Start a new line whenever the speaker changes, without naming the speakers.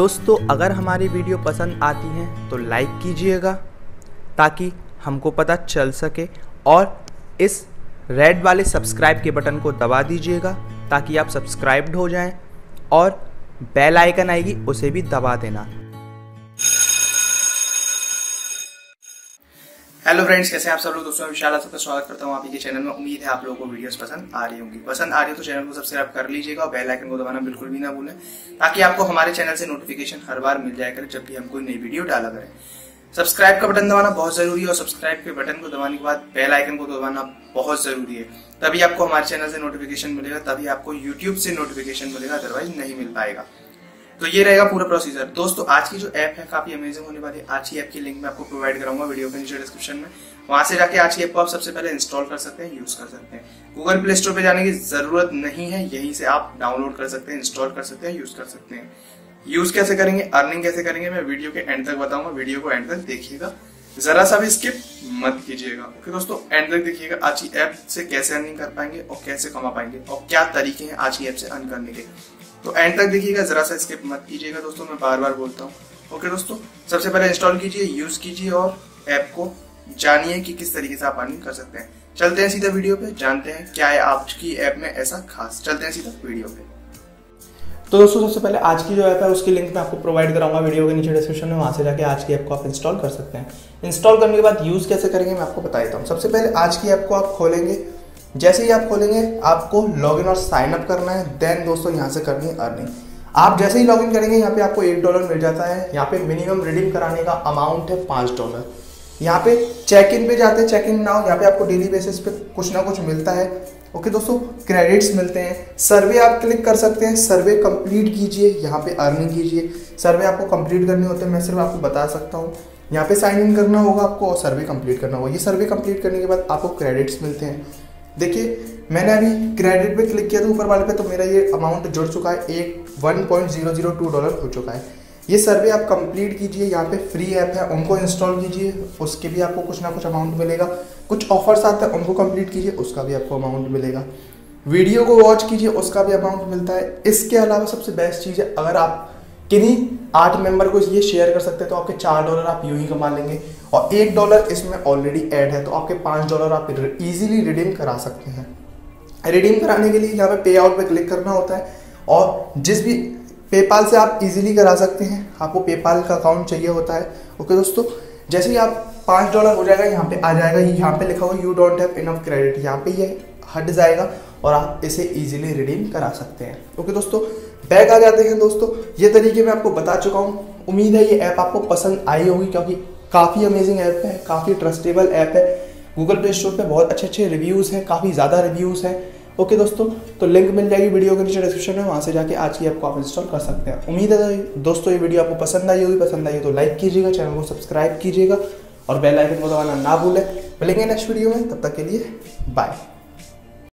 दोस्तों, अगर हमारी वीडियो पसंद आती है तो लाइक कीजिएगा, ताकि हमको पता चल सके और इस रेड वाले सब्सक्राइब के बटन को दबा दीजिएगा, ताकि आप सब्सक्राइब्ड हो जाएँ और बेल आइकन आएगी, उसे भी दबा देना। हेलो फ्रेंड्स कैसे हैं आप सब लोग? दोस्तों विशाल आपका स्वागत करता हूँ आप ही के चैनल में। उम्मीद है आप लोगों को वीडियोस पसंद आ रही होंगी। पसंद आ रही हो तो चैनल को सब्सक्राइब कर लीजिएगा और बेल आइकन को दबाना बिल्कुल भी ना भूलें, ताकि आपको हमारे चैनल से नोटिफिकेशन हर बार मिल करे जब भी हम कोई नई वीडियो डाला करें। सब्सक्राइब का बटन दबाना बहुत ज़रूरी है और सब्सक्राइब के बटन को दबाने के बाद बेल आइकन को दबाना बहुत ज़रूरी है। तभी आपको हमारे चैनल से नोटिफिकेशन मिलेगा, तभी आपको यूट्यूब से नोटिफिकेशन मिलेगा अदरवाइज़ नहीं मिल पाएगा। तो ये रहेगा पूरा प्रोसीजर दोस्तों, आज की जो ऐप है, काफ़ी अमेजिंग होने वाली है। आज की ऐप की लिंक मैं आपको प्रोवाइड कराऊँगा वीडियो के नीचे डिस्क्रिप्शन में। वहाँ से जाके आज की ऐप को आप सबसे पहले इंस्टॉल कर सकते हैं यूज़ कर सकते हैं। गूगल प्ले स्टोर पे जाने की ज़रूरत नहीं है, यहीं से आप डाउनलोड कर सकते हैं इंस्टॉल कर सकते हैं यूज़ कर सकते हैं। यूज़ कैसे करेंगे अर्निंग कैसे करेंगे, मैं वीडियो के एंड तक बताऊँगा वीडियो को एंड तक देखिएगा। जरा सा भी स्किप मत कीजिएगा। ओके दोस्तों एंड तक देखिएगा आज की ऐप से कैसे अर्निंग कर पाएँगे और कैसे कमा पाएँगे और क्या तरीके हैं आज की ऐप से अर्न करने के। तो एंड तक देखिएगा, जरा सा स्किप मत कीजिएगा दोस्तों, मैं बार बार बोलता हूँ। ओके दोस्तों, सबसे पहले इंस्टॉल कीजिए यूज़ कीजिए और ऐप को जानिए कि किस तरीके से आप अर्निंग कर सकते हैं। चलते हैं सीधा वीडियो पे, जानते हैं क्या है आपकी ऐप में ऐसा खास। चलते हैं सीधा वीडियो पे। तो दोस्तों, सबसे पहले आज की जो ऐप है, उसकी लिंक मैं आपको प्रोवाइड कराऊँगा वीडियो के नीचे डिस्क्रिप्शन में, वहाँ से जाके आज की ऐप को आप इंस्टॉल कर सकते हैं। इंस्टॉल करने के बाद यूज़ कैसे करेंगे, मैं आपको बता देता हूँ। सबसे पहले आज की ऐप को आप खोलेंगे जैसे ही आप खोलेंगे, आपको लॉगिन और साइन अप करना है देन दोस्तों यहाँ से करनी है अर्निंग आप जैसे ही लॉगिन करेंगे, यहाँ पे आपको एक डॉलर मिल जाता है। यहाँ पे मिनिमम रिडीम कराने का अमाउंट है पाँच डॉलर यहाँ पे चेक इन पे जाते हैं चेक इन नाउ यहाँ पे आपको डेली बेसिस पे कुछ ना कुछ मिलता है। ओके दोस्तों क्रेडिट्स मिलते हैं। सर्वे आप क्लिक कर सकते हैं। सर्वे कंप्लीट कीजिए, यहाँ पे अर्निंग कीजिए। सर्वे आपको कंप्लीट करने होते हैं, मैं सिर्फ़ आपको बता सकता हूँ। यहाँ पे साइन इन करना होगा आपको और सर्वे कंप्लीट करना होगा। ये सर्वे कंप्लीट करने के बाद आपको क्रेडिट्स मिलते हैं। देखिए, मैंने अभी क्रेडिट पे क्लिक किया था ऊपर वाले पे तो मेरा ये अमाउंट जुड़ चुका है एक one point zero zero two dollar हो चुका है। ये सर्वे आप कंप्लीट कीजिए, यहाँ पे फ्री ऐप है, उनको इंस्टॉल कीजिए, उसके भी आपको कुछ ना कुछ अमाउंट मिलेगा। कुछ ऑफर्स आते हैं, उनको कंप्लीट कीजिए, उसका भी आपको अमाउंट मिलेगा। वीडियो को वॉच कीजिए, उसका भी अमाउंट मिलता है। इसके अलावा सबसे बेस्ट चीज़ है, अगर आप किन्हीं आठ मेंबर को ये शेयर कर सकते हैं तो आपके चार डॉलर आप यूँ ही कमा लेंगे। और एक डॉलर इसमें ऑलरेडी ऐड है तो आपके पाँच डॉलर आप इजीली रिडीम करा सकते हैं। रिडीम कराने के लिए यहाँ पे पे आउट पे क्लिक करना होता है। और जिस भी पेपाल से आप इजीली करा सकते हैं, आपको पेपाल का अकाउंट चाहिए होता है। ओके दोस्तों, जैसे ही आप पाँच डॉलर हो जाएगा, यहाँ पे आ जाएगा, यहाँ पे लिखा हुआ you don't have enough credit यहाँ पे ये हट जाएगा और आप इसे इजीली रिडीम करा सकते हैं। ओके दोस्तों बैग आ जाते हैं दोस्तों। ये तरीके मैं आपको बता चुका हूँ। उम्मीद है ये ऐप आपको पसंद आई होगी, क्योंकि काफ़ी अमेजिंग ऐप है, काफ़ी ट्रस्टेबल ऐप है। गूगल प्ले स्टोर पर बहुत अच्छे अच्छे रिव्यूज़ हैं, काफ़ी ज़्यादा रिव्यूज़ हैं। ओके दोस्तों तो लिंक मिल जाएगी वीडियो के नीचे डिस्क्रिप्शन में, वहाँ से जाके आज की ऐप को आप इंस्टॉल कर सकते हैं। उम्मीद है दोस्तों ये वीडियो आपको पसंद आई होगी, पसंद आई हो तो लाइक कीजिएगा चैनल को सब्सक्राइब कीजिएगा और बेल आइकन को दबाना ना भूलें। मिलेंगे नेक्स्ट वीडियो में, तब तक के लिए बाय